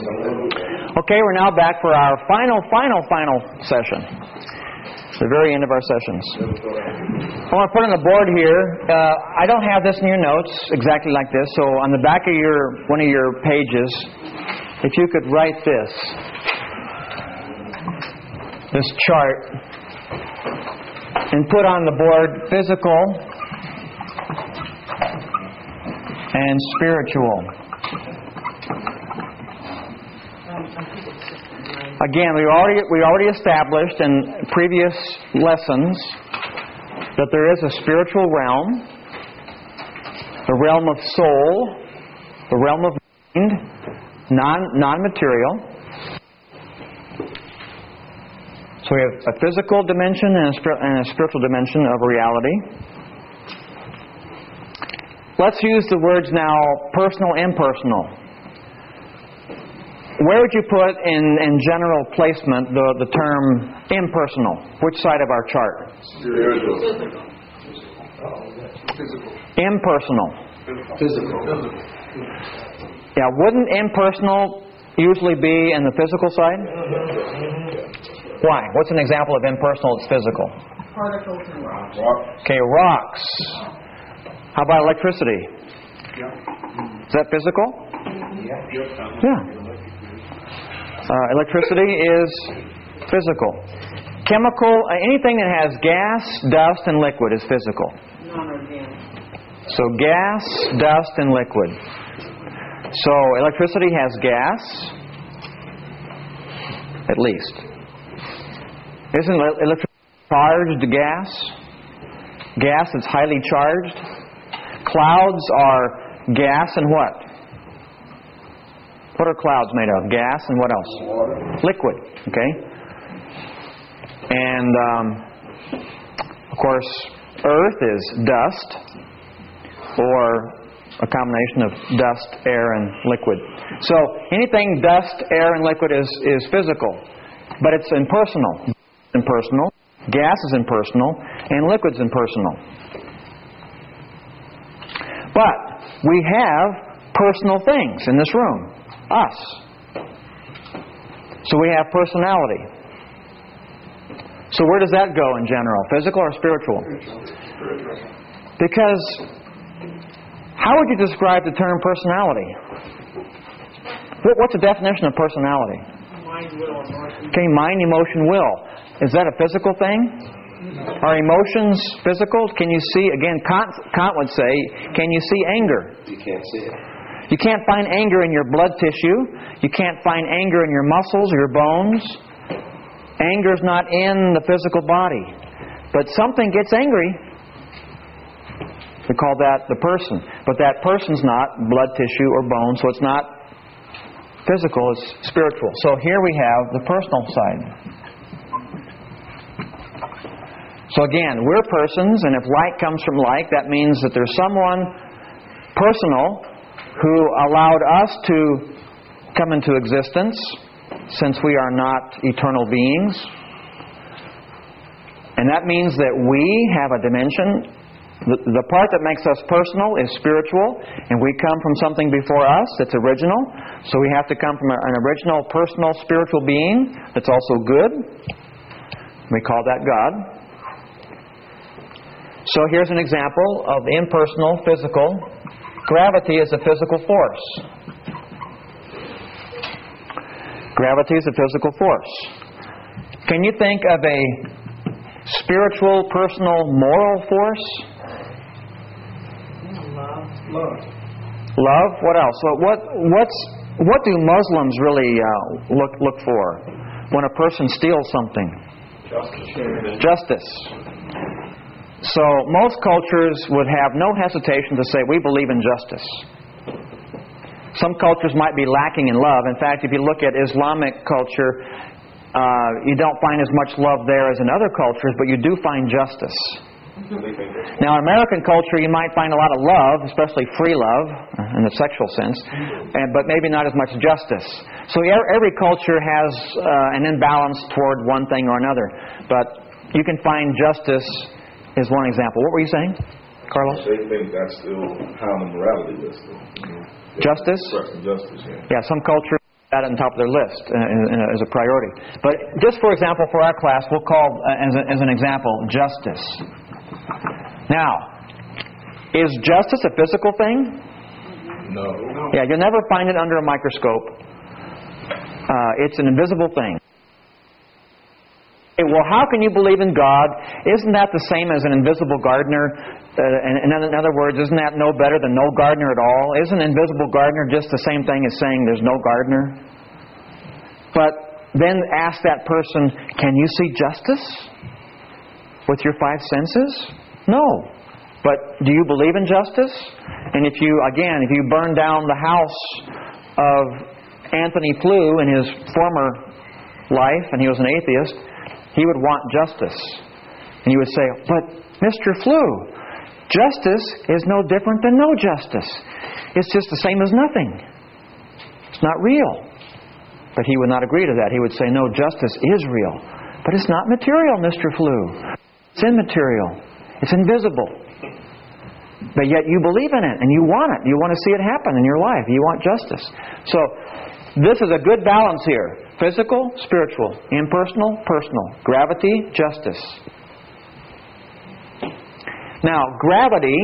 Okay, we're now back for our final, final, final session. The very end of our sessions. I want to put on the board here. Uh, I don't have this in your notes exactly like this, so on the back of your one of your pages, if you could write this, this chart, and put on the board physical and spiritual. Again, we already, we already established in previous lessons that there is a spiritual realm, the realm of soul, the realm of mind, non, non-material. So we have a physical dimension and a, and a spiritual dimension of reality. Let's use the words now personal, and impersonal where would you put in, in general placement the, the term impersonal? Which side of our chart? Spiritual. Physical. Impersonal. Physical. Yeah, wouldn't impersonal usually be in the physical side? Why? What's an example of impersonal that's physical? Particles and rocks. Okay, rocks. How about electricity? Is that physical? Yeah. Uh, electricity is physical. Chemical, uh, anything that has gas, dust, and liquid is physical. So gas, dust, and liquid. So electricity has gas, at least. Isn't electricity charged gas? Gas that's highly charged. Clouds are gas and what? What are clouds made of? Gas and what else? Water. Liquid. Okay. And um, of course, Earth is dust, or a combination of dust, air, and liquid. So anything dust, air, and liquid is is physical, but it's impersonal. Impersonal. Gas is impersonal, and liquid's impersonal. But we have personal things in this room us. So we have personality. So where does that go in general? Physical or spiritual? Because how would you describe the term personality? What's the definition of personality? Mind, will, emotion. Okay, mind, emotion, will. Is that a physical thing? Are emotions physical? Can you see, again, Kant, Kant would say, can you see anger? You can't see it. You can't find anger in your blood tissue. You can't find anger in your muscles your bones. Anger is not in the physical body. But something gets angry. We call that the person. But that person's not blood tissue or bone, so it's not physical, it's spiritual. So here we have the personal side. So again, we're persons, and if like comes from like, that means that there's someone personal who allowed us to come into existence since we are not eternal beings. And that means that we have a dimension. The, the, part that makes us personal is spiritual, and we come from something before us that's original. So we have to come from an original, personal, spiritual being that's also good. We call that God. So here's an example of impersonal, physical, Gravity is a physical force. Gravity is a physical force. Can you think of a spiritual, personal, moral force? Love. Love. Love. What else? What what's what do Muslims really uh, look look for when a person steals something? Justice. Justice. So most cultures would have no hesitation to say, we believe in justice. Some cultures might be lacking in love. In fact, if you look at Islamic culture, uh, you don't find as much love there as in other cultures, but you do find justice. Now, in American culture, you might find a lot of love, especially free love uh, in the sexual sense, and, but maybe not as much justice. So every culture has uh, an imbalance toward one thing or another. But you can find justice is one example. What were you saying, Carlos? They think that's still how the morality is. Still. Justice? Justice, yeah. Yeah, some cultures that on top of their list uh, as a priority. But just for example, for our class, we'll call, uh, as, a, as an example, justice. Now, is justice a physical thing? No. Yeah, you'll never find it under a microscope. Uh, it's an invisible thing. Okay, Well, how can you believe in God? Isn't that the same as an invisible gardener? Uh, in, in other words, isn't that no better than no gardener at all? Isn't invisible gardener just the same thing as saying there's no gardener? But then ask that person, can you see justice with your five senses? No. But do you believe in justice? And if you, again, if you burn down the house of Antony Flew in his former life, and he was an atheist, he would want justice. And he would say, But Mr. Flew, justice is no different than no justice. It's just the same as nothing. It's not real. But he would not agree to that. He would say, No, justice is real. But it's not material, Mr. Flew. It's immaterial. It's invisible. But yet you believe in it and you want it. You want to see it happen in your life. You want justice. So this is a good balance here. Physical, spiritual. Impersonal, personal. Gravity, justice. Now, gravity,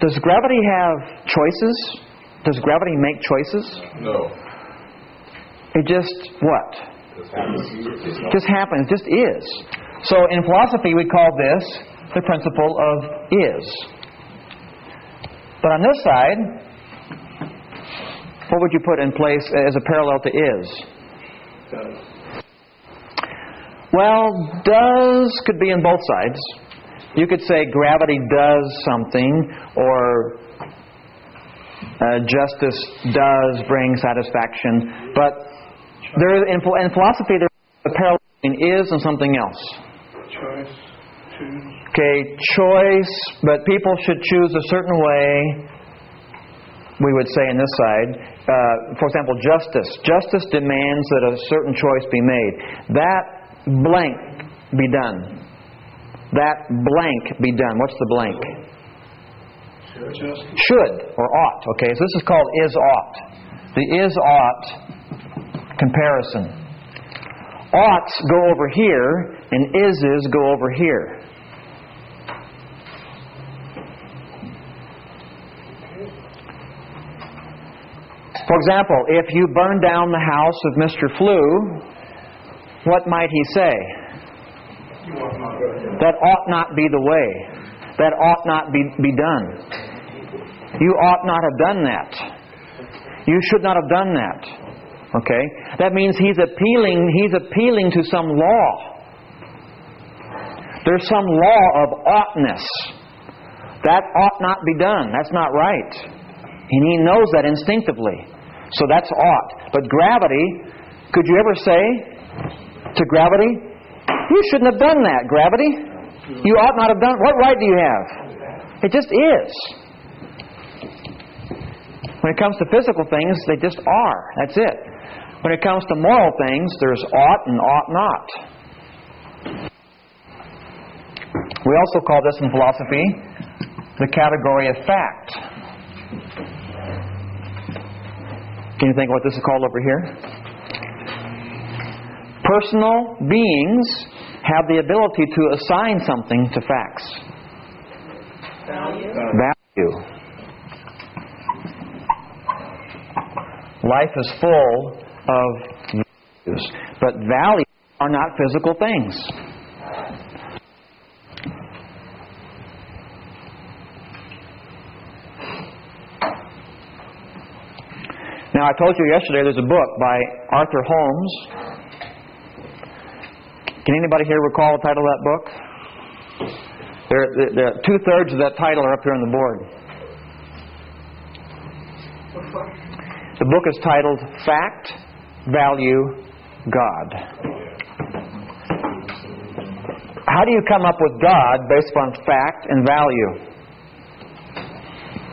does gravity have choices? Does gravity make choices? No. It just, what? This happens. Just happens, just is. So in philosophy, we call this the principle of is. But on this side, what would you put in place as a parallel to is? Well, does could be in both sides. You could say gravity does something, or uh, justice does bring satisfaction. But there, in, in philosophy, there's a parallel between is and something else. Choice. Choose. Okay, choice, but people should choose a certain way. We would say on this side, uh, for example, justice. Justice demands that a certain choice be made. That blank be done. That blank be done. What's the blank? Should or ought. Okay, so this is called is ought. The is ought comparison. Oughts go over here, and ises go over here. For example, if you burn down the house of Mr. Flew, what might he say? That ought not be the way. That ought not be, be done. You ought not have done that. You should not have done that. Okay? That means he's appealing he's appealing to some law. There's some law of oughtness. That ought not be done. That's not right. And he knows that instinctively. So that's ought. But gravity, could you ever say to gravity, you shouldn't have done that, gravity? You ought not have done what right do you have? It just is. When it comes to physical things, they just are. That's it. When it comes to moral things, there's ought and ought not. We also call this in philosophy the category of fact. Can you think what this is called over here? Personal beings have the ability to assign something to facts. Value. Value. Life is full of values, but values are not physical things. Now, I told you yesterday there's a book by Arthur Holmes. Can anybody here recall the title of that book? There, there, two thirds of that title are up here on the board. The book is titled Fact, Value, God. How do you come up with God based upon fact and value?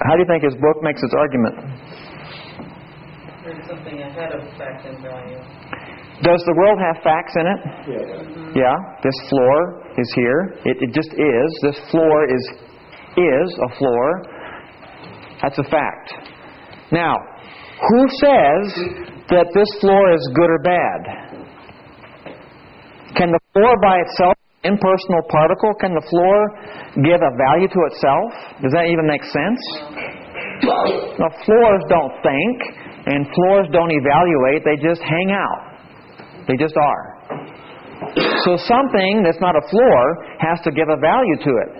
How do you think his book makes its argument? There's something ahead of fact and value. Does the world have facts in it? Yeah. Mm-hmm. Yeah, this floor is here. It, it just is. This floor is is a floor. That's a fact. Now, Who says that this floor is good or bad? Can the floor by itself, impersonal particle, can the floor give a value to itself? Does that even make sense? No, floors don't think, and floors don't evaluate, they just hang out. They just are. So something that's not a floor has to give a value to it.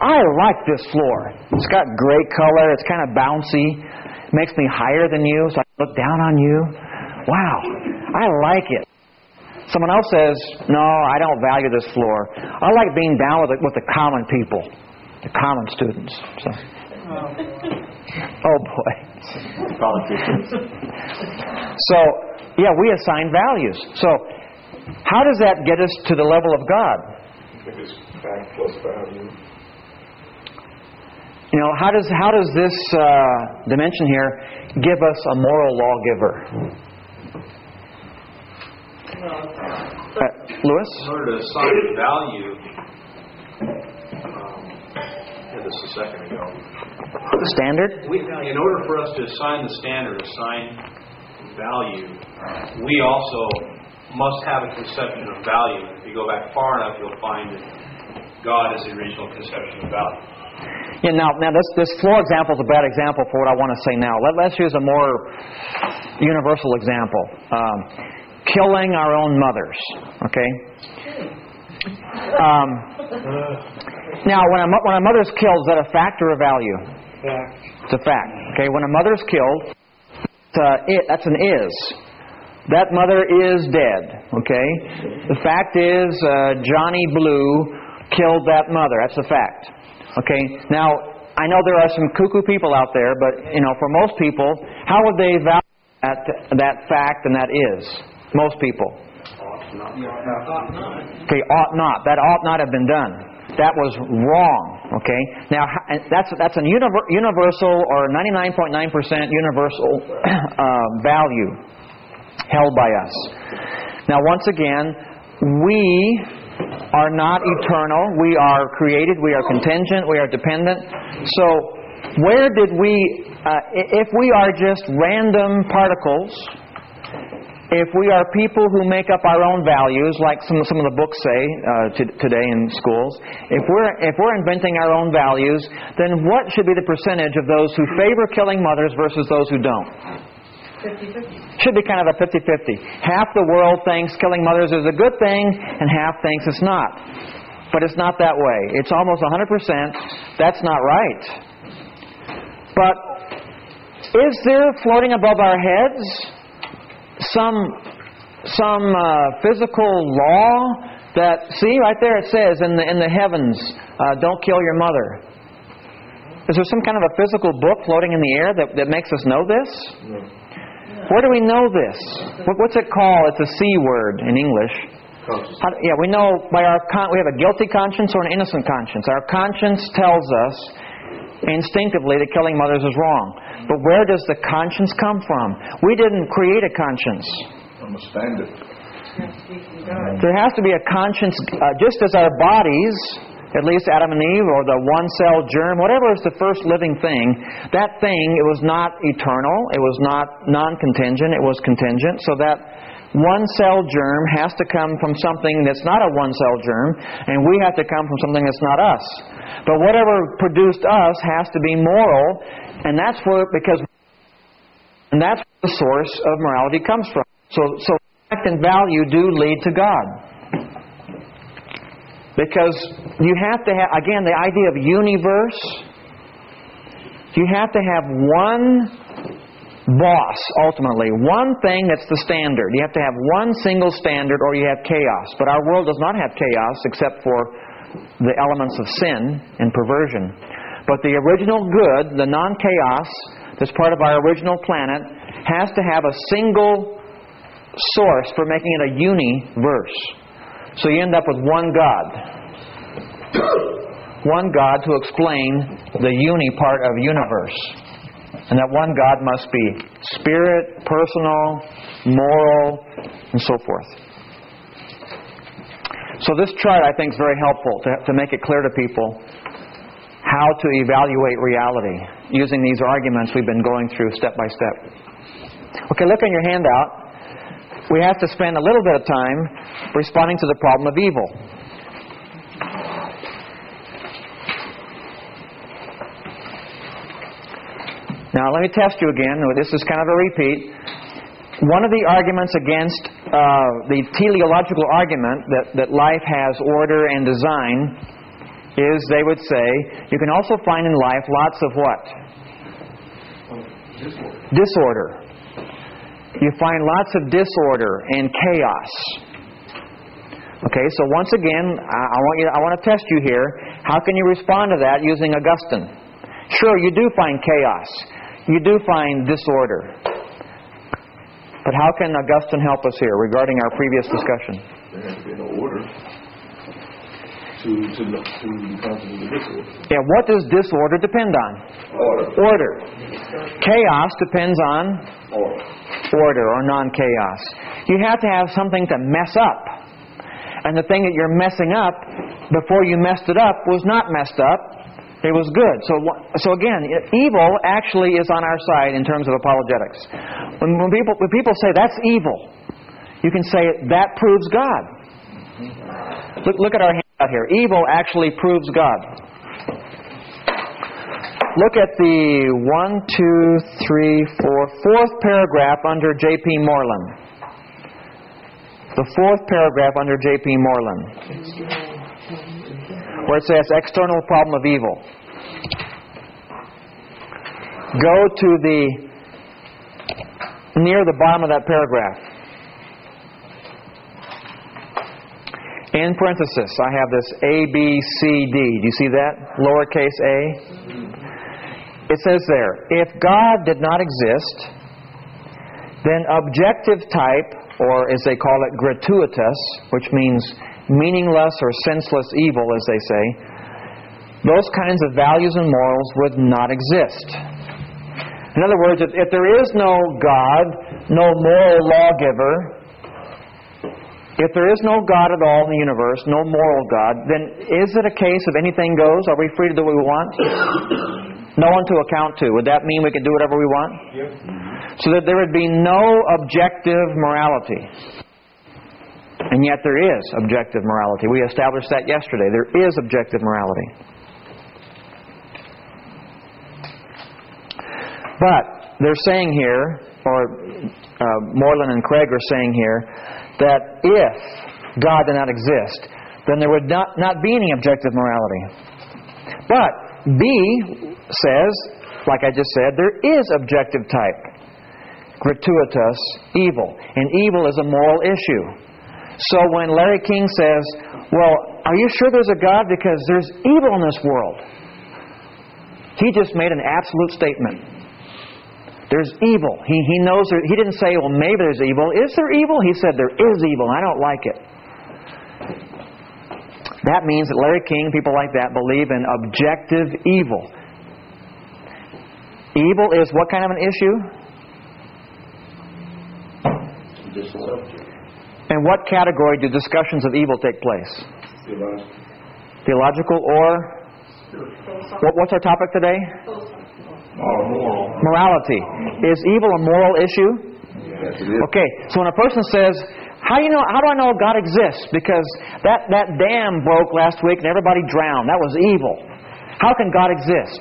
I like this floor. It's got great color, it's kind of bouncy, makes me higher than you, so I look down on you. Wow, I like it. Someone else says, No, I don't value this floor. I like being down with the, with the common people, the common students. So. Oh boy. Politicians. So, yeah, we assign values. So, how does that get us to the level of God? I think it's fact plus value. You know, how does how does this uh, dimension here give us a moral lawgiver? Uh, Lewis, In order to assign value, um, had this a second ago. Standard. We, in order for us to assign the standard, assign value, we also must have a conception of value. If you go back far enough, you'll find that God is the original conception of value. Yeah. Now, now this this floor example is a bad example for what I want to say now. Let, let's use a more universal example. Um, killing our own mothers. Okay. Um, now, when a, when a mother's killed, is that a fact or a It's a fact. Okay, when a mother's killed, a, it, that's an is. That mother is dead. Okay? The fact is, uh, Johnny Blue killed that mother. That's a fact. Okay? Now, I know there are some cuckoo people out there, but, you know, for most people, how would they value that, that fact and that is? Most people. Okay, ought not. That ought not have been done. That was wrong. Okay. Now that's that's a univer- universal or 99.9% universal uh, value held by us. Now, once again, we are not eternal. We are created. We are contingent. We are dependent. So, where did we? Uh, if we are just random particles if we are people who make up our own values, like some, some of the books say uh, to, today in schools, if we're, if we're inventing our own values, then what should be the percentage of those who favor killing mothers versus those who don't? 50-50. Should be kind of a 50 50. Half the world thinks killing mothers is a good thing, and half thinks it's not. But it's not that way. It's almost 100%. That's not right. But is there floating above our heads some some uh, physical law that see right there it says in the in the heavens uh, don't kill your mother. Is there some kind of a physical book floating in the air that, that makes us know this? Where do we know this? What, what's it called? It's a c word in english. How, yeah, we know by our con- we have a guilty conscience or an innocent conscience. Our conscience tells us instinctively that killing mothers is wrong. But where does the conscience come from? We didn't create a conscience. Understand it. There has to be a conscience, uh, just as our bodies, at least Adam and Eve, or the one cell germ, whatever is the first living thing, that thing, it was not eternal, it was not non contingent, it was contingent. So that one cell germ has to come from something that's not a one cell germ, and we have to come from something that's not us. But whatever produced us has to be moral, and that's where, because and that's where the source of morality comes from. So, so fact and value do lead to God. Because you have to have, again, the idea of universe, you have to have one boss, ultimately. One thing that's the standard. You have to have one single standard or you have chaos. But our world does not have chaos except for the elements of sin and perversion. But the original good, the non chaos, that's part of our original planet, has to have a single source for making it a universe. So you end up with one God. One God to explain the uni part of universe. And that one God must be spirit, personal, moral, and so forth. So this chart I think is very helpful to, to make it clear to people how to evaluate reality using these arguments we've been going through step by step. Okay, look on your handout. We have to spend a little bit of time responding to the problem of evil. Now, let me test you again. This is kind of a repeat. One of the arguments against uh, the teleological argument that, that life has order and design is they would say you can also find in life lots of what? Disorder. You find lots of disorder and chaos. Okay, so once again, I, I want you. I want to test you here. How can you respond to that using Augustine? Sure, you do find chaos. You do find disorder. But how can Augustine help us here regarding our previous discussion? There has to be an order to, to, to constitute the disorder. Yeah, what does disorder depend on? Order. Order. Chaos depends on Order. order or non chaos. You have to have something to mess up. And the thing that you're messing up before you messed it up was not messed up. It was good. So, so again, evil actually is on our side in terms of apologetics. When, when, people, when people say that's evil, you can say that proves God. Look, look at our handout here. Evil actually proves God. Look at the one, two, three, four, fourth paragraph under J.P. Moreland. The fourth paragraph under J.P. Moreland where it says external problem of evil. Go to the near the bottom of that paragraph. In parenthesis, I have this A, B, C, D. Do you see that? Lowercase a. It says there, if God did not exist, then objective type, or as they call it, gratuitous, which means meaningless or senseless evil, as they say, those kinds of values and morals would not exist. In other words, if, if there is no God, no moral lawgiver, if there is no God at all in the universe, no moral God, then is it a case of anything goes? Are we free to do what we want? no one to account to. Would that mean we can do whatever we want? So that there would be no objective morality. And yet there is objective morality. We established that yesterday. There is objective morality. But they're saying here, or uh, Moreland and Craig are saying here, that if God did not exist, then there would not, not be any objective morality. But B says, like I just said, there is objective type, gratuitous evil. And evil is a moral issue. So when Larry King says, Well, are you sure there's a God? Because there's evil in this world. He just made an absolute statement. There's evil. He, he knows there, he didn't say, well, maybe there's evil. Is there evil? He said, there is evil. I don't like it. That means that Larry King, people like that, believe in objective evil. Evil is what kind of an issue? In what category do discussions of evil take place? Theological or? What, what's our topic today? Moral. Morality. Is evil a moral issue? Yes, it is. Okay, so when a person says, how do you know how do I know God exists? Because that, that dam broke last week and everybody drowned. That was evil. How can God exist?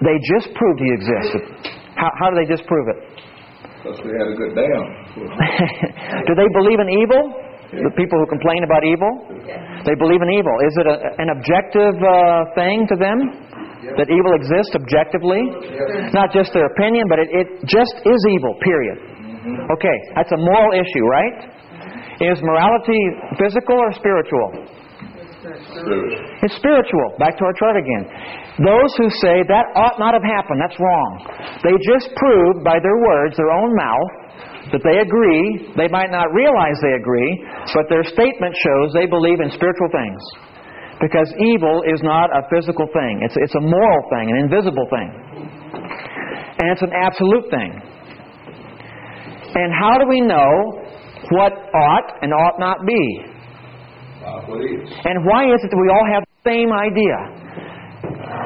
They just proved he existed. How, how do they disprove it? Because we had a good dam. do they believe in evil? The people who complain about evil? They believe in evil. Is it a, an objective uh, thing to them? That evil exists objectively? Not just their opinion, but it, it just is evil, period. Okay, that's a moral issue, right? Is morality physical or spiritual? It's spiritual. Back to our chart again. Those who say that ought not have happened, that's wrong. They just proved by their words, their own mouth, that they agree. They might not realize they agree, but their statement shows they believe in spiritual things. Because evil is not a physical thing, it's, it's a moral thing, an invisible thing. And it's an absolute thing. And how do we know what ought and ought not be? Uh? And why is it that we all have the same idea?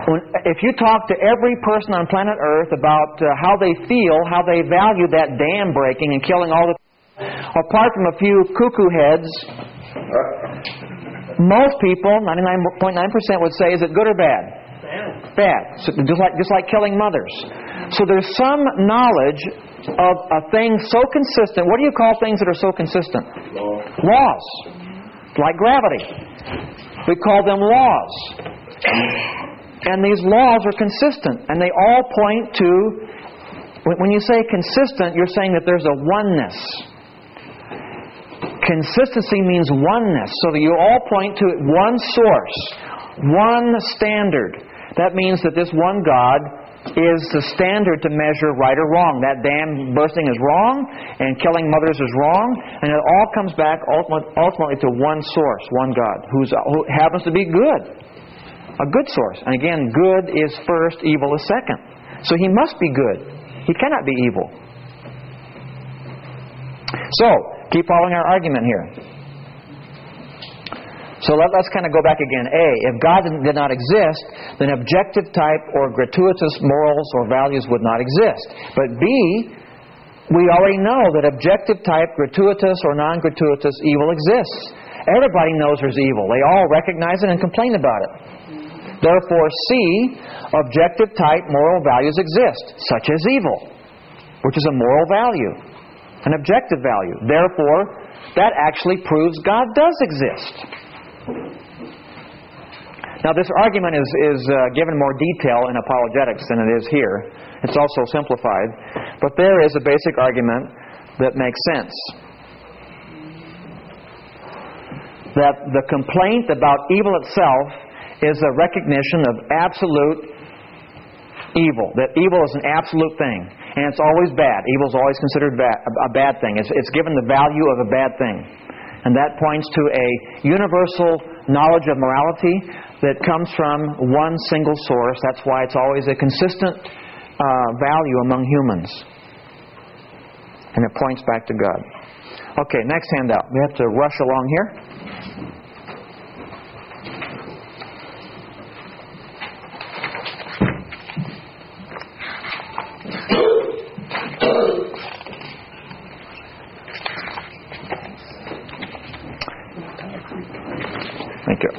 When, if you talk to every person on planet Earth about uh, how they feel, how they value that dam breaking and killing all the apart from a few cuckoo heads, most people, 99.9%, would say, is it good or bad? Bad. Bad. So just like just like killing mothers. So there's some knowledge of a thing so consistent. What do you call things that are so consistent? Law. Laws. Like gravity. We call them laws. And these laws are consistent, and they all point to. when- When you say consistent, you're saying that there's a oneness. Consistency means oneness, so that you all point to one source, one standard. That means that this one God is the standard to measure right or wrong. That dam bursting is wrong, and killing mothers is wrong, and it all comes back ultimately to one source, one God, who's, who happens to be good. A good source. And again, good is first, evil is second. So he must be good. He cannot be evil. So, keep following our argument here. So let, us kind of go back again. A, if God did not exist, then objective type or gratuitous morals or values would not exist. But B, we already know that objective type, gratuitous or non gratuitous evil exists. Everybody knows there's evil. They all recognize it and complain about it. Therefore, C, objective type moral values exist, such as evil, which is a moral value, an objective value. Therefore, that actually proves God does exist. Now, this argument is, is uh, given more detail in apologetics than it is here. It's also simplified. But there is a basic argument that makes sense. That the complaint about evil itself is a recognition of absolute evil. That evil is an absolute thing. And it's always bad. Evil is always considered a bad thing. It's, it's given the value of a bad thing. And that points to a universal knowledge of morality that comes from one single source. That's why it's always a consistent uh, value among humans. And it points back to God. Okay, next handout. We have to rush along here. Thank you.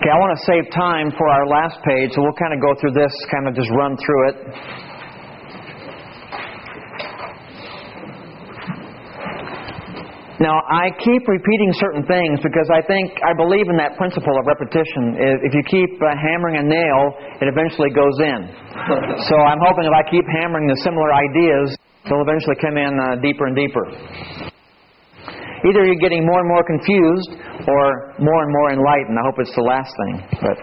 Okay, I want to save time for our last page, so we'll kind of go through this, kind of just run through it. Now, I keep repeating certain things because I think, I believe in that principle of repetition. If you keep uh, hammering a nail, it eventually goes in. so I'm hoping if I keep hammering the similar ideas, they'll eventually come in uh, deeper and deeper. Either you're getting more and more confused or more and more enlightened. I hope it's the last thing, but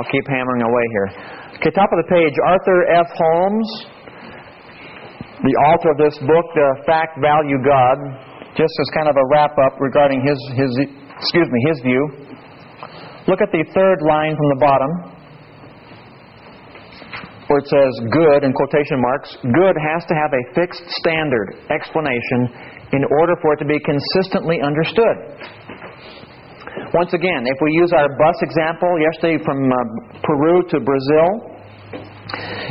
I'll keep hammering away here. Okay, top of the page, Arthur F. Holmes, the author of this book, The Fact Value God, just as kind of a wrap up regarding his, his excuse me, his view. Look at the third line from the bottom where it says good in quotation marks. Good has to have a fixed standard explanation in order for it to be consistently understood. Once again, if we use our bus example yesterday from uh, Peru to Brazil,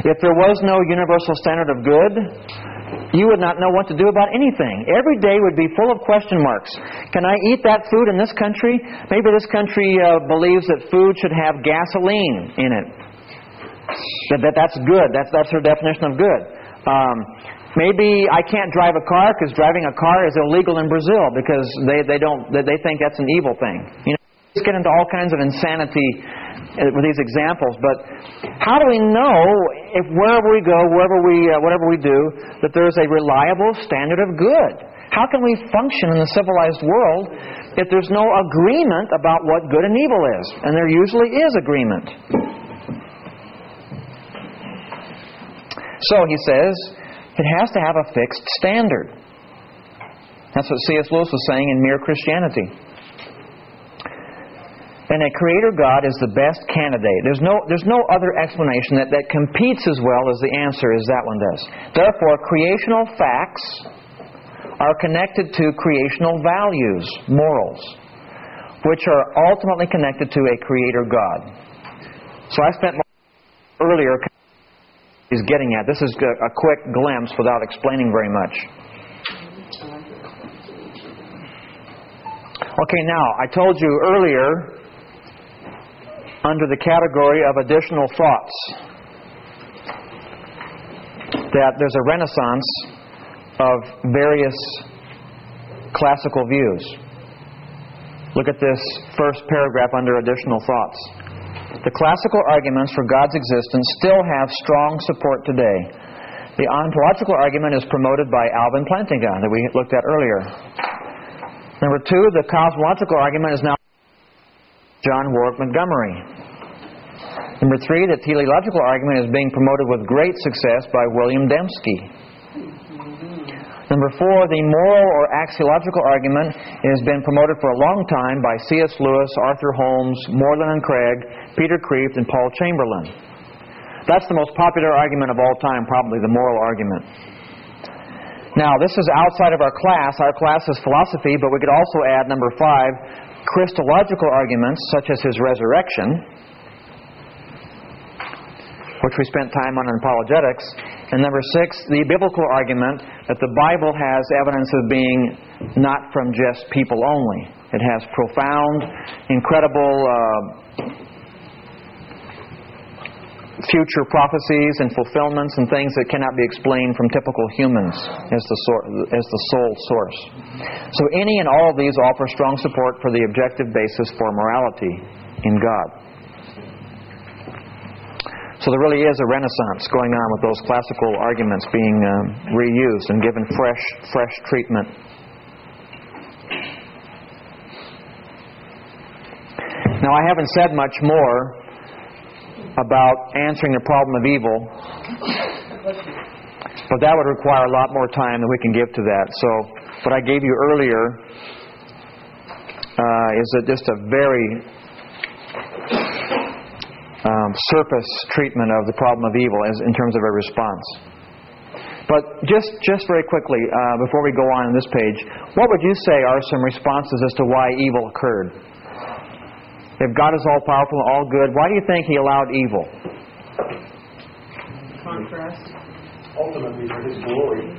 if there was no universal standard of good, you would not know what to do about anything. Every day would be full of question marks. Can I eat that food in this country? Maybe this country uh, believes that food should have gasoline in it. That, that that's good. That's that's her definition of good. Um, maybe I can't drive a car because driving a car is illegal in Brazil because they they don't they, think that's an evil thing. You know, just get into all kinds of insanity uh, with these examples. But how do we know if wherever we go, wherever we uh, whatever we do, that there is a reliable standard of good? How can we function in the civilized world if there's no agreement about what good and evil is? And there usually is agreement. So he says it has to have a fixed standard. That's what C.S. Lewis was saying in Mere Christianity. And a creator God is the best candidate. There's no, there's no other explanation that, that competes as well as the answer as that one does. Therefore, creational facts are connected to creational values, morals, which are ultimately connected to a creator God. So I spent earlier he's getting at. This is a quick glimpse without explaining very much. Okay, now, I told you earlier under the category of additional thoughts. That there's a renaissance of various classical views. Look at this first paragraph under additional thoughts. The classical arguments for God's existence still have strong support today. The ontological argument is promoted by Alvin Plantinga that we looked at earlier. Number two, the cosmological argument is now John Warwick Montgomery. Number three, the teleological argument is being promoted with great success by William Dembski. Number four, the moral or axiological argument has been promoted for a long time by C.S. Lewis, Arthur Holmes, Moreland and Craig, Peter Kreeft, and Paul Chamberlain. That's the most popular argument of all time, probably the moral argument. Now, this is outside of our class. Our class is philosophy, but we could also add number five, Christological arguments, such as his resurrection, which we spent time on in apologetics. And number six, the biblical argument that the Bible has evidence of being not from just people only. It has profound, incredible uh, future prophecies and fulfillments and things that cannot be explained from typical humans as the, sor- as the sole source. So any and all of these offer strong support for the objective basis for morality in God. So there really is a renaissance going on with those classical arguments being um, reused and given fresh, fresh treatment. Now I haven't said much more about answering the problem of evil. But that would require a lot more time than we can give to that. So, what I gave you earlier uh, is a, just a very um, surface treatment of the problem of evil as, in terms of a response. But just, just very quickly, uh, before we go on in this page, what would you say are some responses as to why evil occurred? If God is all powerful and all good, why do you think He allowed evil? Contrast. Ultimately for His glory.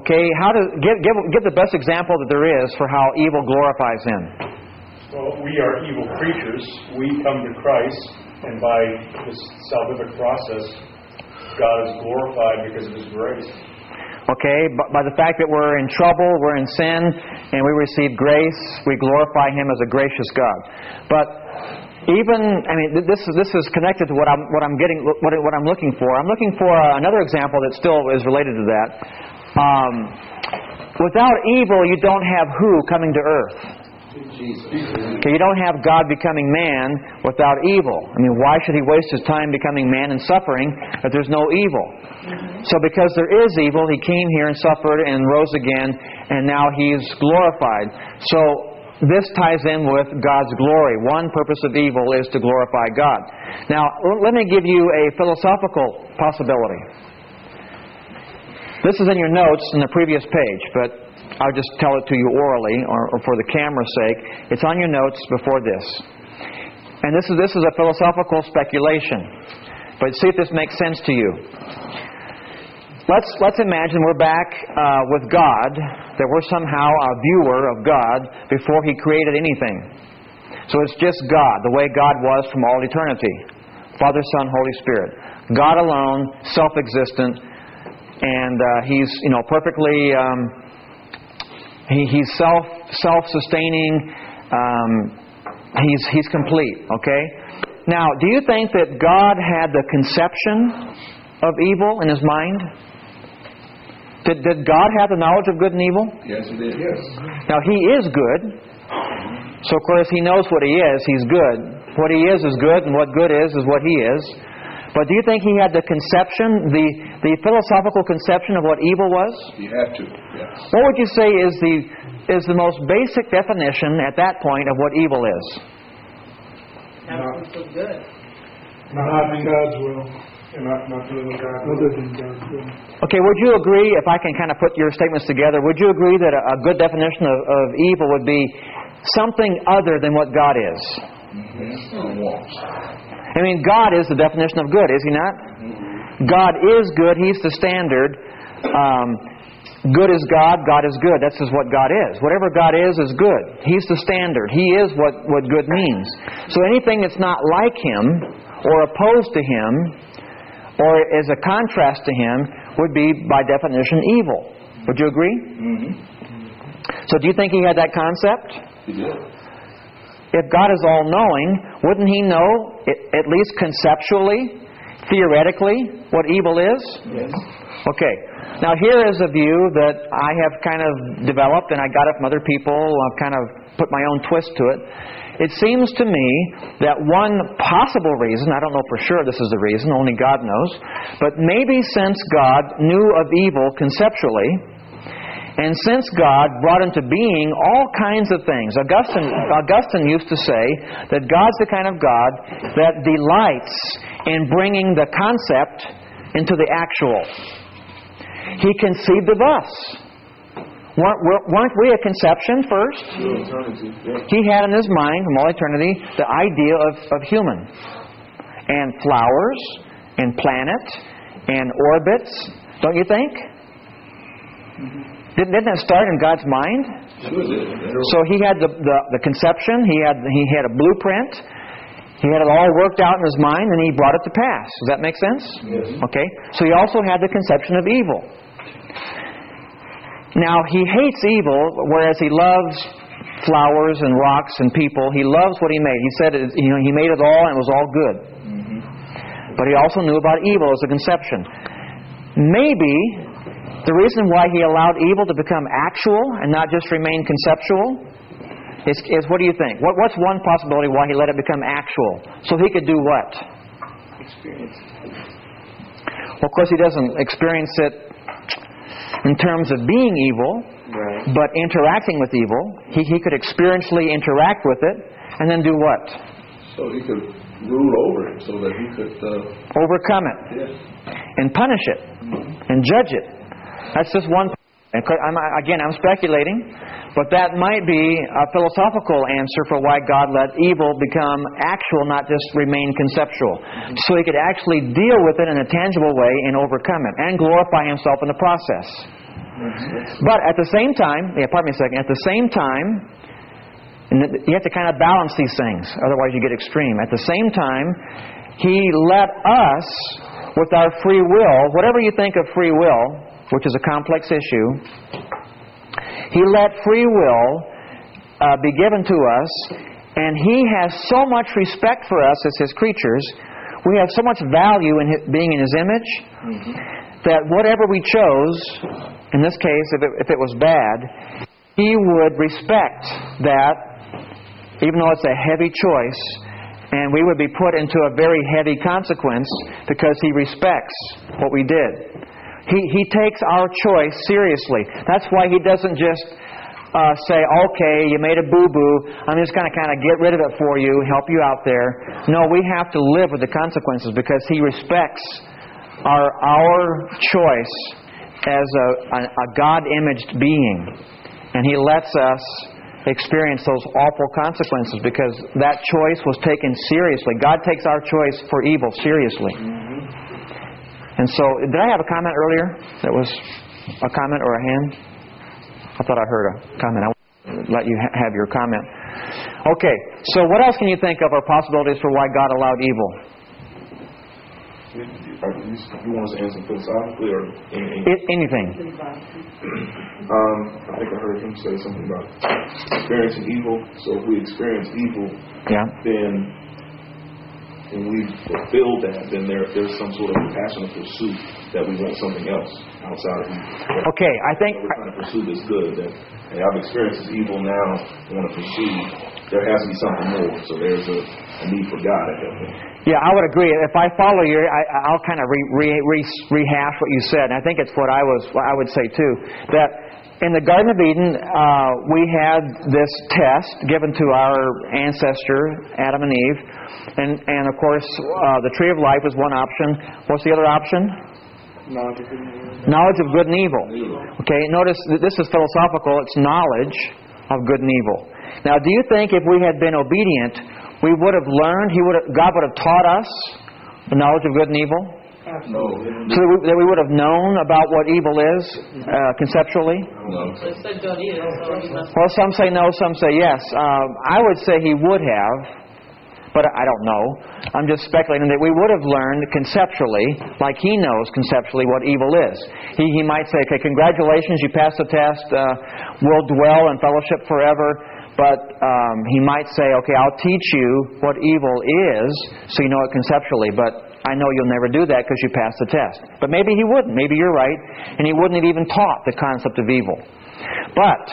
Okay, how to give, give give the best example that there is for how evil glorifies Him. Well, we are evil creatures. We come to Christ, and by this salvific process, God is glorified because of His grace. Okay, but by the fact that we're in trouble, we're in sin, and we receive grace, we glorify Him as a gracious God. But even, I mean, this is this is connected to what I'm what I'm getting what, what I'm looking for. I'm looking for another example that still is related to that. Um, without evil, you don't have who coming to earth. Okay, you don't have God becoming man without evil. I mean, why should he waste his time becoming man and suffering if there's no evil? Mm-hmm. So, because there is evil, he came here and suffered and rose again, and now he's glorified. So, this ties in with God's glory. One purpose of evil is to glorify God. Now, let me give you a philosophical possibility. This is in your notes in the previous page, but I'll just tell it to you orally or, or for the camera's sake. It's on your notes before this. And this is, this is a philosophical speculation. But see if this makes sense to you. Let's, let's imagine we're back uh, with God, that we're somehow a viewer of God before He created anything. So it's just God, the way God was from all eternity Father, Son, Holy Spirit. God alone, self existent, and uh, He's you know, perfectly. Um, he, he's self self sustaining. Um, he's he's complete. Okay. Now, do you think that God had the conception of evil in His mind? Did, did God have the knowledge of good and evil? Yes, He did. Yes. Now He is good, so of course He knows what He is. He's good. What He is is good, and what good is is what He is. But do you think he had the conception, the, the philosophical conception of what evil was? You have to, yes. What would you say is the, is the most basic definition at that point of what evil is? Absence of good. Not in God's will, not, not doing God Other than God's will. Okay, would you agree, if I can kind of put your statements together, would you agree that a, a good definition of, of evil would be something other than what God is? Mm-hmm. I mean, God is the definition of good, is He not? God is good. He's the standard. Um, good is God. God is good. That's just what God is. Whatever God is is good. He's the standard. He is what, what good means. So anything that's not like Him or opposed to Him or is a contrast to Him would be, by definition, evil. Would you agree? Mm-hmm. So do you think He had that concept? He did. If God is all knowing, wouldn't He know, at least conceptually, theoretically, what evil is? Yes. Okay. Now, here is a view that I have kind of developed, and I got it from other people. I've kind of put my own twist to it. It seems to me that one possible reason, I don't know for sure this is the reason, only God knows, but maybe since God knew of evil conceptually, and since God brought into being all kinds of things, Augustine, Augustine used to say that God's the kind of God that delights in bringing the concept into the actual. He conceived of us. Weren't, we a conception first? He had in his mind, from all eternity, the idea of, of human. And flowers, and planets, and orbits. Don't you think? Didn't, didn't that start in God's mind? So he had the, the, the conception, he had, he had a blueprint, he had it all worked out in his mind, and he brought it to pass. Does that make sense? Yes. Okay? So he also had the conception of evil. Now, he hates evil, whereas he loves flowers and rocks and people. He loves what he made. He said, it, you know, he made it all and it was all good. Mm-hmm. But he also knew about evil as a conception. Maybe the reason why he allowed evil to become actual and not just remain conceptual is, is what do you think? What, what's one possibility why he let it become actual? So he could do what? Experience. Well, of course, he doesn't experience it in terms of being evil, Right. but interacting with evil. He, he could experientially interact with it and then do what? So he could rule over it so that he could, uh, Overcome it yeah. and punish it and judge it. That's just one. and I'm, again, I'm speculating, but that might be a philosophical answer for why God let evil become actual, not just remain conceptual. So he could actually deal with it in a tangible way and overcome it and glorify himself in the process. But at the same time, yeah, pardon me a second, at the same time, you have to kind of balance these things, otherwise you get extreme. At the same time, He let us, with our free will, whatever you think of free will, which is a complex issue, He let free will uh, be given to us, and He has so much respect for us as His creatures. We have so much value in hi- being in His image that whatever we chose, in this case, if it, if it was bad, He would respect that, even though it's a heavy choice, and we would be put into a very heavy consequence because He respects what we did. He, he takes our choice seriously. That's why He doesn't just uh, say, okay, you made a boo boo, I'm just going to kind of get rid of it for you, help you out there. No, we have to live with the consequences because He respects our, our choice as a, a, a God imaged being. And He lets us experience those awful consequences because that choice was taken seriously. God takes our choice for evil seriously. And so, did I have a comment earlier that was a comment or a hand? I thought I heard a comment. I will let you ha- have your comment. Okay, so what else can you think of are possibilities for why God allowed evil? You, want us to answer philosophically or in, in, I- anything. um, I think I heard him say something about experiencing evil. So if we experience evil, Yeah. then when we fulfill that, then there, there's some sort of passionate pursuit that we want something else outside of evil. Okay, I think We're trying to pursue this good that hey, I've experienced this evil now, I want to proceed, there has to be something more. So there's a, a need for God to help me. Yeah, I would agree. If I follow you, I, I'll kind of re, re, re, rehash what you said. And I think it's what I was. I would say too that in the Garden of Eden, uh, we had this test given to our ancestor Adam and Eve, and and of course uh, the tree of life was one option. What's the other option? Knowledge of good and evil. Knowledge of good and evil. Okay, notice that this is philosophical. It's knowledge of good and evil. Now, do you think if we had been obedient, we would have learned? He would have, God would have taught us the knowledge of good and evil, No. so that we, that we would have known about what evil is uh, conceptually. No. It said don't eat it, so you must. Well, some say no, some say yes. Um, I would say he would have, but I don't know. I'm just speculating that we would have learned conceptually, like he knows conceptually what evil is. He, he might say, okay, congratulations, you passed the test. Uh, we'll dwell in fellowship forever. But um, he might say, okay, I'll teach you what evil is so you know it conceptually. But I know you'll never do that because you passed the test. But maybe he wouldn't. Maybe you're right. And he wouldn't have even taught the concept of evil. But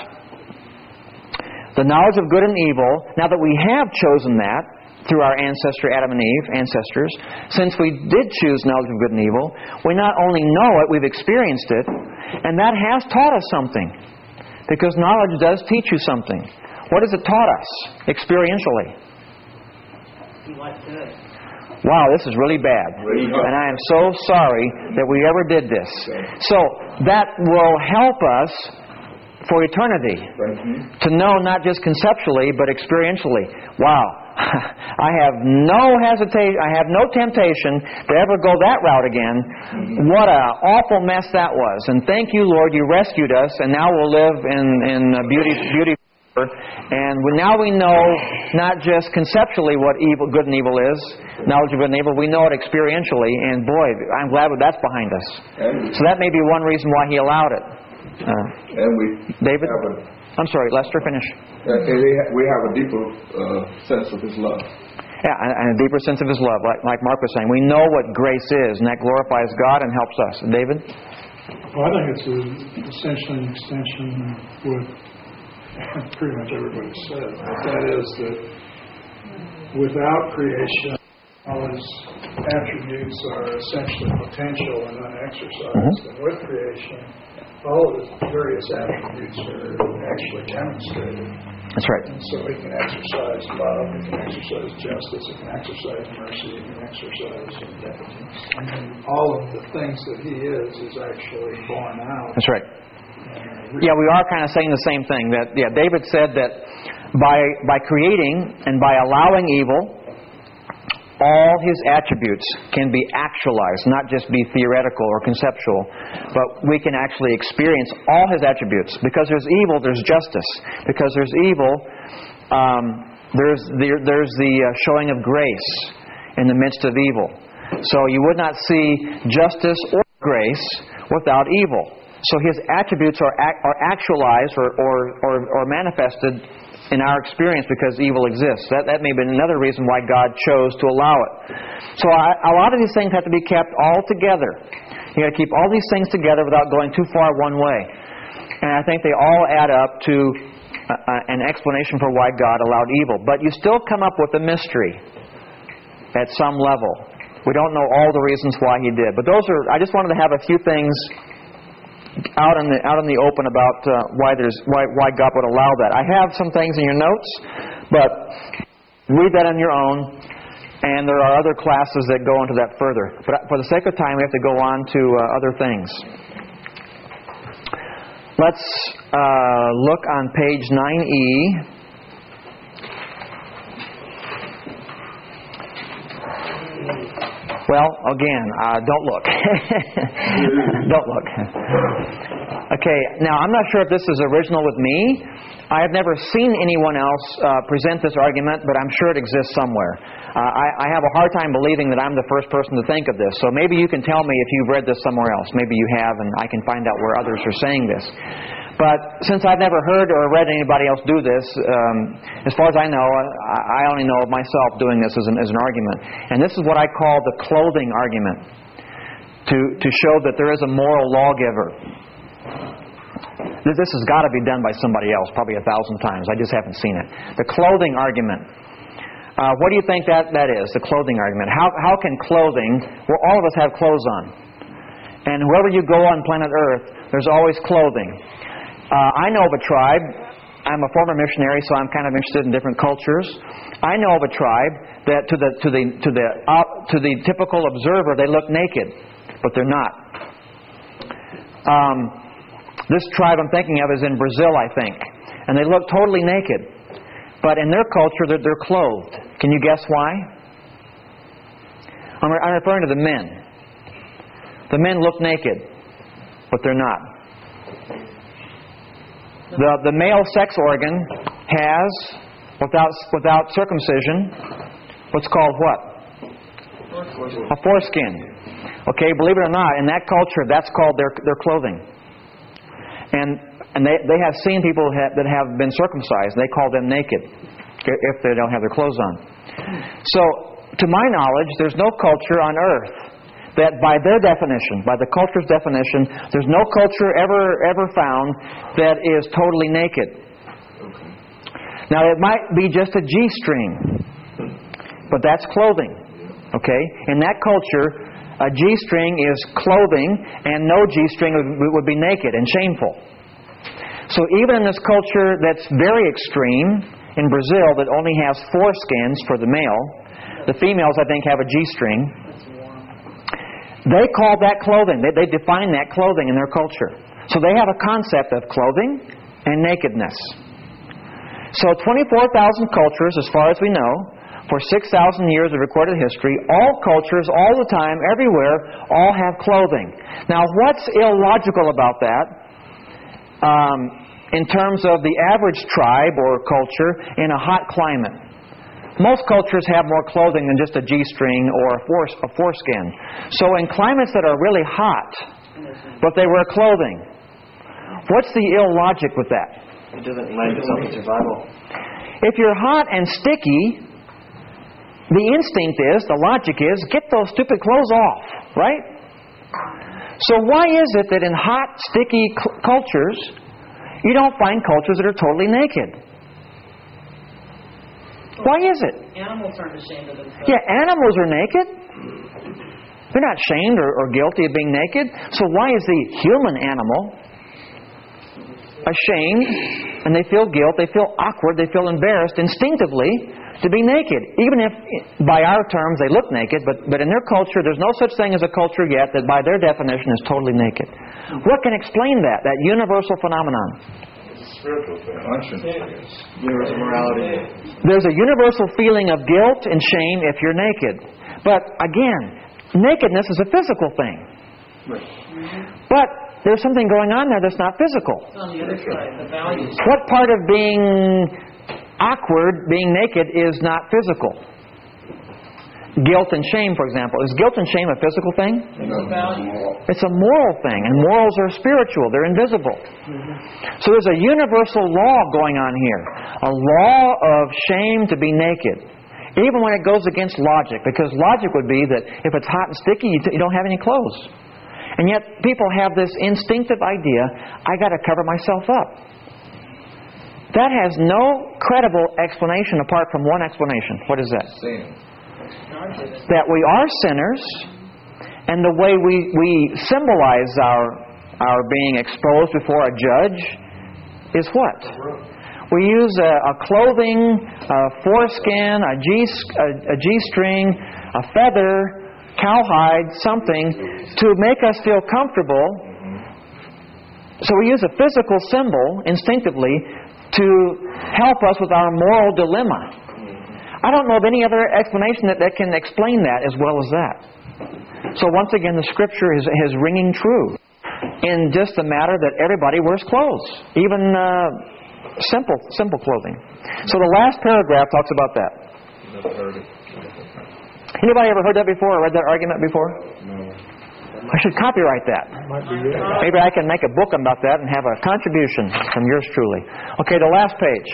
the knowledge of good and evil, now that we have chosen that through our ancestor Adam and Eve, ancestors, since we did choose knowledge of good and evil, we not only know it, we've experienced it, and that has taught us something. Because knowledge does teach you something. What has it taught us experientially? You want good. Wow, this is really bad. And I am so sorry that we ever did this. So, that will help us for eternity to know not just conceptually but experientially. Wow. I have no hesitation, I have no temptation to ever go that route again. What a awful mess that was. And thank you, Lord, you rescued us, and now we'll live in, in uh, beauty, beauty. And we, now we know not just conceptually what evil, good and evil is, knowledge of good and evil, we know it experientially, and boy, I'm glad that that's behind us. And, So that may be one reason why he allowed it. Uh, and we David? have I'm sorry, Lester, finish. and we have a deeper uh, sense of His love. Yeah, and and a deeper sense of His love, like, like Mark was saying. We know what grace is, and that glorifies God and helps us. David? Well, I think it's a, essentially an extension of what pretty much everybody said. But that is that without creation, all his attributes are essentially potential and unexercised. And with creation, all of his various attributes are actually demonstrated. That's right. And so he can exercise love, he can exercise justice, he can exercise mercy, he can exercise omnipotence. And all of the things that he is is actually borne out. That's right. Yeah, we are kind of saying the same thing. That yeah, David said that by by creating and by allowing evil, all his attributes can be actualized, not just be theoretical or conceptual, but we can actually experience all his attributes. Because there's evil, there's justice. Because there's evil, um, there's the, there's the uh, showing of grace in the midst of evil. So you would not see justice or grace without evil. So his attributes are, ac- are actualized or, or, or, or manifested in our experience because evil exists. That, that may been another reason why God chose to allow it. So I, a lot of these things have to be kept all together. you got to keep all these things together without going too far one way. And I think they all add up to uh, uh, an explanation for why God allowed evil. But you still come up with a mystery at some level. We don't know all the reasons why he did. But those are, I just wanted to have a few things out in the out in the open about uh, why there's why why God would allow that. I have some things in your notes, but read that on your own. And there are other classes that go into that further. But for the sake of time, we have to go on to uh, other things. Let's uh, look on page 9E. Well, again, uh, don't look. don't look. Okay, now I'm not sure if this is original with me. I have never seen anyone else uh, present this argument, but I'm sure it exists somewhere. Uh, I, I have a hard time believing that I'm the first person to think of this. So maybe you can tell me if you've read this somewhere else. Maybe you have, and I can find out where others are saying this. But since I've never heard or read anybody else do this, um, as far as I know, I, only know of myself doing this as an, as an argument. And this is what I call the clothing argument to, to show that there is a moral lawgiver. This this has got to be done by somebody else, probably a thousand times. I just haven't seen it. The clothing argument. Uh, what do you think that, that is, the clothing argument? How, how can clothing, well, all of us have clothes on. And wherever you go on planet Earth, there's always clothing. Uh, I know of a tribe, I'm a former missionary, so I'm kind of interested in different cultures. I know of a tribe that to the, to the, to the, uh, to the typical observer, they look naked, but they're not. Um, this tribe I'm thinking of is in Brazil, I think. And they look totally naked. But in their culture, they're, they're clothed. Can you guess why? I'm, re- I'm referring to the men. The men look naked, but they're not. The, the male sex organ has, without, without circumcision, what's called what? A foreskin. Okay, believe it or not, in that culture, that's called their, their clothing. And, and they, they have seen people ha- that have been circumcised, they call them naked if they don't have their clothes on. So, to my knowledge, there's no culture on earth that, by their definition, by the culture's definition, there's no culture ever, ever found that is totally naked. Now, it might be just a G string, but that's clothing. Okay? In that culture, a G string is clothing, and no G string would, be naked and shameful. So, even in this culture that's very extreme, in Brazil, that only has foreskins for the male, the females, I think, have a G string. They call that clothing. They, they define that clothing in their culture. So they have a concept of clothing and nakedness. So 24,000 cultures, as far as we know, for 6,000 years of recorded history, all cultures, all the time, everywhere, all have clothing. Now, what's illogical about that? Um, in terms of the average tribe or culture in a hot climate. Most cultures have more clothing than just a G string or a, fore, a foreskin. So, in climates that are really hot, but they wear clothing, what's the illogic with that? It doesn't lend itself to survival. If you're hot and sticky, the instinct is, the logic is, get those stupid clothes off, right? So, why is it that in hot, sticky c- cultures, you don't find cultures that are totally naked? Why is it? Animals aren't ashamed of themselves. Yeah, animals are naked. They're not shamed or, or guilty of being naked. So why is the human animal ashamed and they feel guilt, they feel awkward, they feel embarrassed instinctively to be naked? Even if, by our terms, they look naked, but, but in their culture, there's no such thing as a culture yet that, by their definition, is totally naked. What can explain that, that universal phenomenon? Spiritual thing. Conscience, I guess. Universal morality. There's a universal feeling of guilt and shame if you're naked. But again, nakedness is a physical thing. But there's something going on there that's not physical. It's on the other side, the values. What part of being awkward, being naked, is not physical? Guilt and shame, for example. Is guilt and shame a physical thing? It's. A moral thing, and morals are spiritual, they're invisible. So there's a universal law going on here a law of shame to be naked. Even when it goes against logic, because logic would be that if it's hot and sticky, you, you don't have any clothes. And yet, people have this instinctive idea I got to cover myself up. That has no credible explanation apart from one explanation. What is that? Sin. That we are sinners, and the way we, we symbolize our, our being exposed before a judge is what? We use a, a clothing, a foreskin, a G, a, a G string, a feather, cowhide, something to make us feel comfortable. So we use a physical symbol instinctively to help us with our moral dilemma. I don't know of any other explanation that, that can explain that as well as that. So once again, the scripture is, is ringing true in just the matter that everybody wears clothes, even uh, simple simple clothing. So the last paragraph talks about that. Anybody ever heard that before or read that argument before? No. I should copyright that. Maybe I can make a book about that and have a contribution from yours truly. Okay, the last page.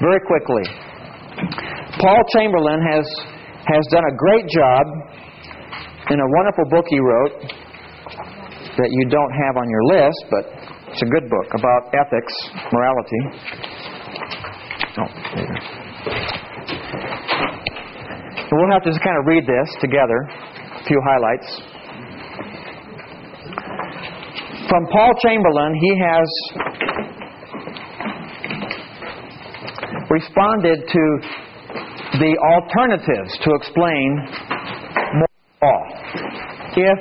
Very quickly. Paul Chamberlain has, has done a great job in a wonderful book he wrote that you don't have on your list, but It's a good book about ethics, morality. Oh, we'll have to just kind of read this together, a few highlights. From Paul Chamberlain, he has responded to the alternatives to explain moral law. If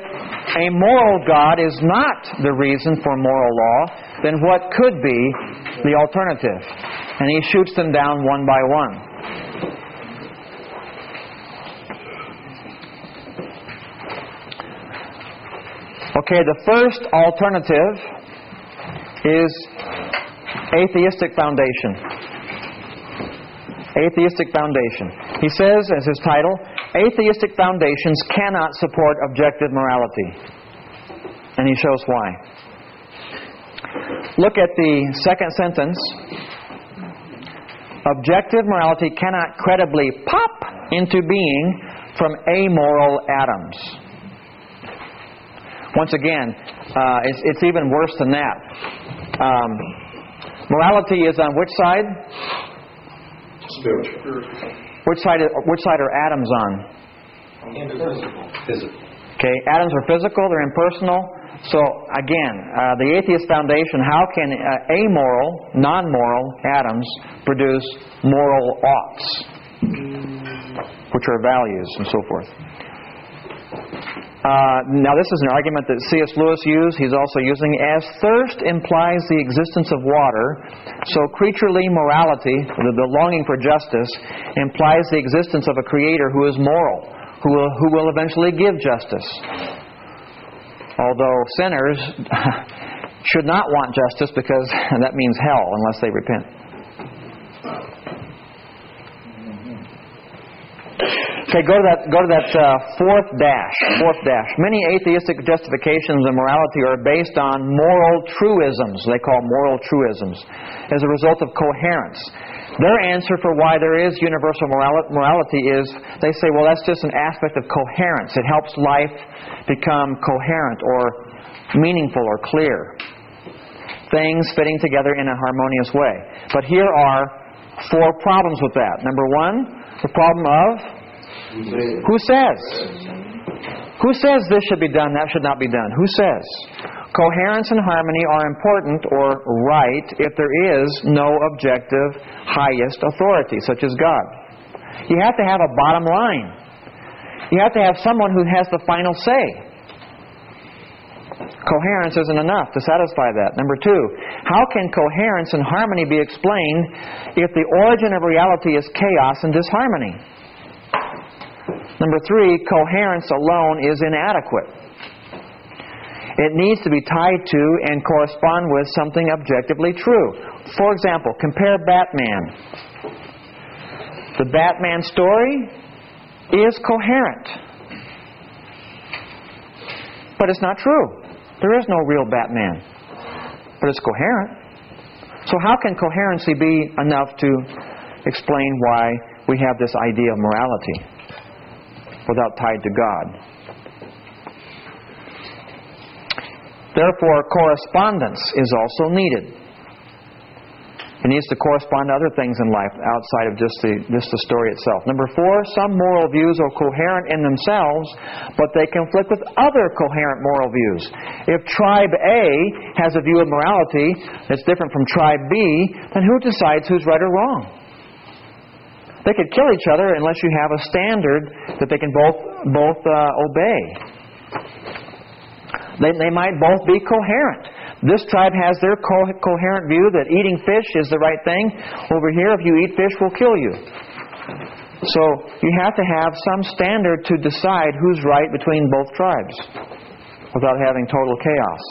a moral God is not the reason for moral law, then what could be the alternative? And he shoots them down one by one. Okay, the first alternative is atheistic foundation. Atheistic foundation. He says, as his title, atheistic foundations cannot support objective morality. And he shows why. Look at the second sentence. Objective morality cannot credibly pop into being from amoral atoms. Once again, uh, it's, it's, even worse than that. Um, morality is on which side? Spiritual. Which side? Which side are atoms on? Physical. Okay, atoms are physical; they're impersonal. So again, uh, the atheist foundation: how can uh, amoral, non-moral atoms produce moral oughts, which are values and so forth? Uh, now, this is an argument that C.S. Lewis used. He's also using as thirst implies the existence of water, so creaturely morality, the, the longing for justice, implies the existence of a creator who is moral, who will, who will eventually give justice. Although sinners should not want justice because that means hell unless they repent. Okay, go to that. Go to that uh, fourth dash. Fourth dash. Many atheistic justifications of morality are based on moral truisms. They call moral truisms, as a result of coherence. Their answer for why there is universal morality is they say, well, that's just an aspect of coherence. It helps life become coherent or meaningful or clear. Things fitting together in a harmonious way. But here are four problems with that. Number one, the problem of who says? Who says this should be done, that should not be done? Who says? Coherence and harmony are important or right if there is no objective highest authority, such as God. You have to have a bottom line. You have to have someone who has the final say. Coherence isn't enough to satisfy that. Number two, how can coherence and harmony be explained if the origin of reality is chaos and disharmony? Number three, coherence alone is inadequate. It needs to be tied to and correspond with something objectively true. For example, compare Batman. The Batman story is coherent, but it's not true. There is no real Batman, but it's coherent. So, how can coherency be enough to explain why we have this idea of morality? Without tied to God. Therefore, correspondence is also needed. It needs to correspond to other things in life outside of just the, just the story itself. Number four, some moral views are coherent in themselves, but they conflict with other coherent moral views. If tribe A has a view of morality that's different from tribe B, then who decides who's right or wrong? They could kill each other unless you have a standard that they can both both uh, obey. They, they might both be coherent. This tribe has their co- coherent view that eating fish is the right thing. Over here, if you eat fish, we'll kill you. So you have to have some standard to decide who's right between both tribes without having total chaos.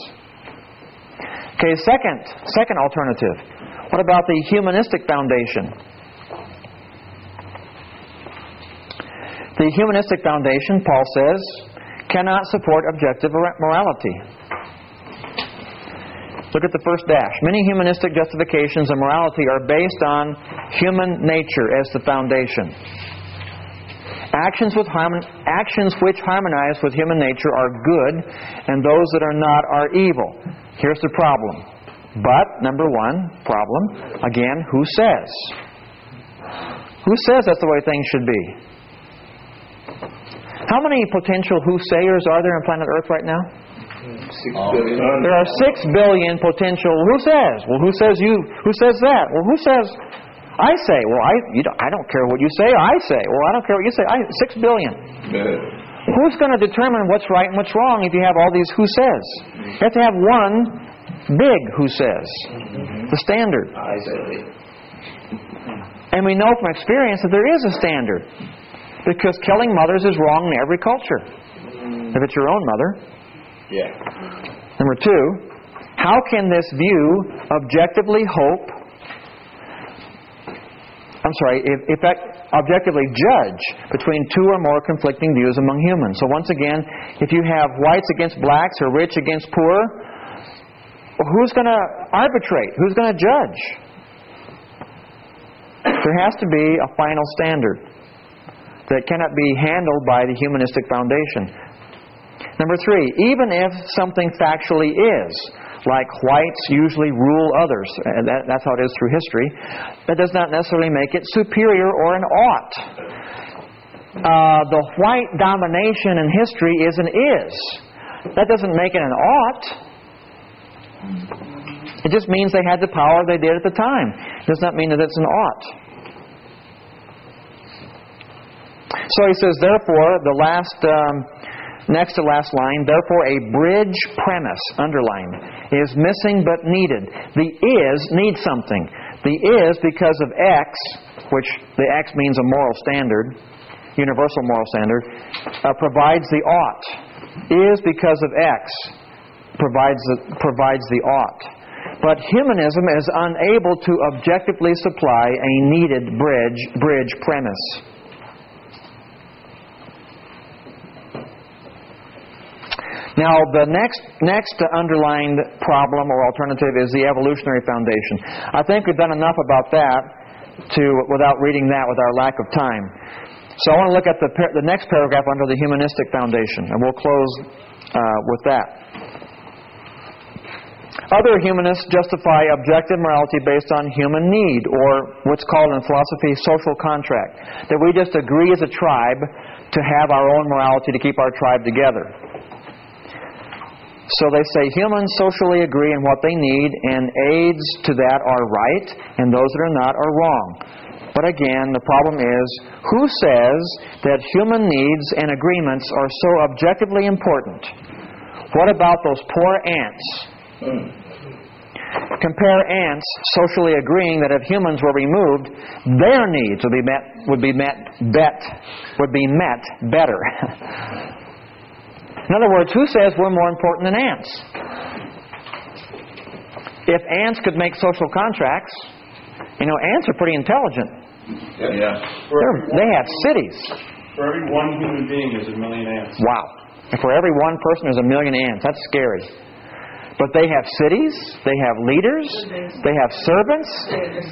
Okay, second, second alternative. What about the humanistic foundation? The humanistic foundation, Paul says, cannot support objective morality. Look at the first dash. Many humanistic justifications of morality are based on human nature as the foundation. Actions, with harmon- actions which harmonize with human nature are good, and those that are not are evil. Here's the problem But, number one, problem, again, who says? Who says that's the way things should be? How many potential who sayers are there on planet Earth right now? Six billion. Um, there are six billion potential who says. Well, who says you? Who says that? Well, who says? I say. Well, I you don't, I don't care what you say. I say. Well, I don't care what you say. I six billion. Bad. Who's going to determine what's right and what's wrong if you have all these who says? You have to have one big who says, mm-hmm. the standard. I say. And we know from experience that there is a standard. Because killing mothers is wrong in every culture. If it's your own mother. Yeah. Number two, how can this view objectively hope, I'm sorry, if, if that objectively judge between two or more conflicting views among humans? So once again, if you have whites against blacks or rich against poor, who's going to arbitrate? Who's going to judge? There has to be a final standard that cannot be handled by the humanistic foundation. Number three, even if something factually is, like whites usually rule others, and that, that's how it is through history, that does not necessarily make it superior or an ought. Uh, the white domination in history is an is. That doesn't make it an ought. It just means they had the power they did at the time. It does not mean that it's an ought. So he says, therefore, the last, um, next to last line, therefore a bridge premise, underlined, is missing but needed. The is needs something. The is, because of X, which the X means a moral standard, universal moral standard, uh, provides the ought. Is because of X provides the, provides the ought. But humanism is unable to objectively supply a needed bridge, bridge premise. Now, the next, next underlined problem or alternative is the evolutionary foundation. I think we've done enough about that to, without reading that with our lack of time. So I want to look at the, the next paragraph under the humanistic foundation, and we'll close uh, with that. Other humanists justify objective morality based on human need, or what's called in philosophy social contract. That we just agree as a tribe to have our own morality to keep our tribe together. So they say humans socially agree in what they need, and aids to that are right, and those that are not are wrong. But again, the problem is who says that human needs and agreements are so objectively important? What about those poor ants? Compare ants socially agreeing that if humans were removed, their needs would be met would be met bet would be met better. In other words, who says we're more important than ants? If ants could make social contracts, you know, ants are pretty intelligent. Yeah. They're, they have cities. For every one human being, there's a million ants. Wow. And for every one person, there's a million ants. That's scary. But they have cities, they have leaders, they have servants,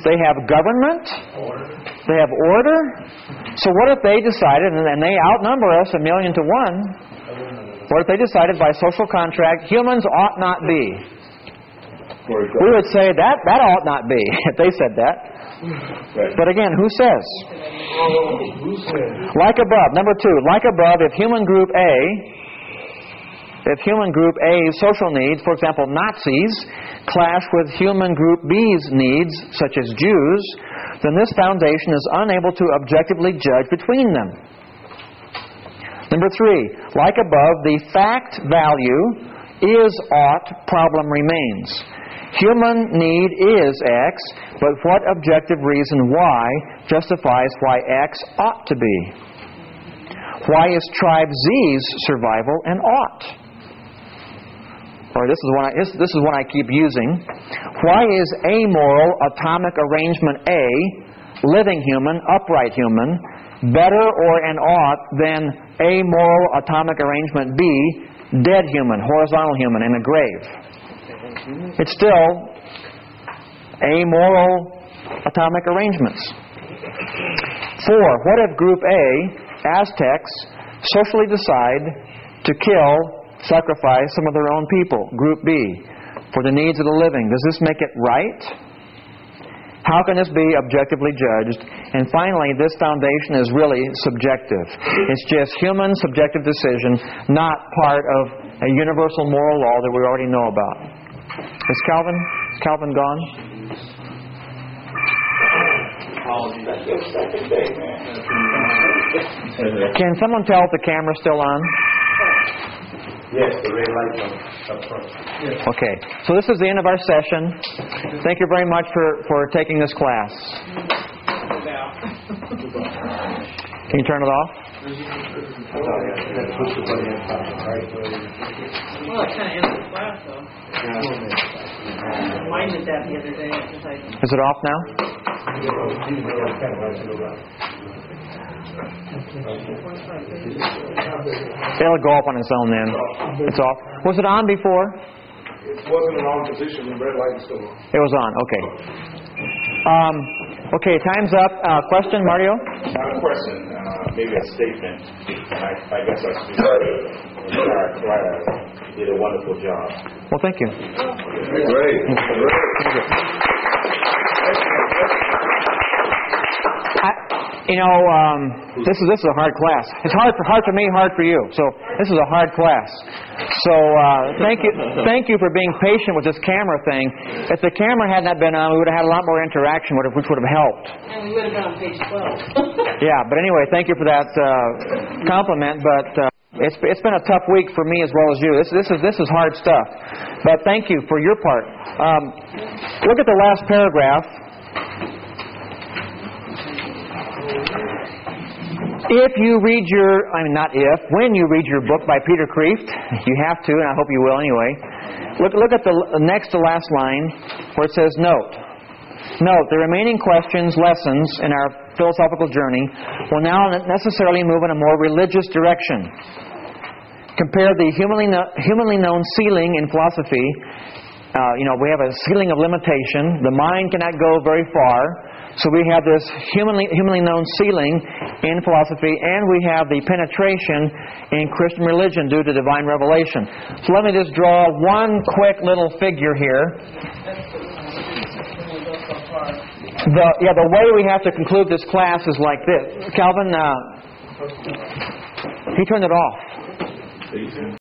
they have government, they have order. So what if they decided, and they outnumber us a million to one, what if they decided by social contract, humans ought not be? We would say that that ought not be if they said that. But again, who says? Like above. Number two, like above, if human group A, if human group A's social needs, for example, Nazis, clash with human group B's needs, such as Jews, then this foundation is unable to objectively judge between them. Number three, like above, the fact value is ought problem remains. Human need is X, but what objective reason Y justifies why X ought to be? Why is tribe Z's survival an ought? Or this is one I, this, this is one I keep using. Why is amoral atomic arrangement A, living human, upright human, better or an ought than amoral atomic arrangement B, dead human, horizontal human, in a grave? It's still amoral atomic arrangements. Four, what if Group A, Aztecs, socially decide to kill, sacrifice some of their own people? Group B, for the needs of the living. Does this make it right? How can this be objectively judged? And finally, this foundation is really subjective. It's just human subjective decision, not part of a universal moral law that we already know about. Is Calvin? Is Calvin gone? Can someone tell if the camera's still on? Yes, the red light up front. Okay, so this is the end of our session. Thank you very much for, for taking this class. Can you turn it off? Well, it kind of ends the class, though. Mine did that the other day, Is it off now? It'll go up on its own then. It's off. Was it on before? It wasn't an on position, the red light is still on. It was on. Okay. Um, okay, time's up. Uh, question, Mario? Not a question, uh, maybe a statement. I, I guess I should say, entire class did a wonderful job. Well, thank you. Great. I, you know, um, this is this is a hard class. It's hard for hard for me, hard for you. So this is a hard class. So uh, thank you, thank you for being patient with this camera thing. If the camera had not been on, we would have had a lot more interaction, which would have helped. and we would have been on page 12. Yeah, but anyway, thank you for that uh, compliment. But uh, it's it's been a tough week for me as well as you. This this is this is hard stuff. But thank you for your part. Um, look at the last paragraph. If you read your, I mean not if, when you read your book by Peter Kreeft, you have to, and I hope you will anyway. Look look at the next to last line where it says note. Note, the remaining questions, lessons in our philosophical journey will now necessarily move in a more religious direction. Compare the humanly, kno- humanly known ceiling in philosophy. Uh, you know, we have a ceiling of limitation. The mind cannot go very far. So we have this humanly, humanly known ceiling in philosophy, and we have the penetration in Christian religion due to divine revelation. So let me just draw one quick little figure here. The, yeah, the way we have to conclude this class is like this. Calvin, uh, he turned it off.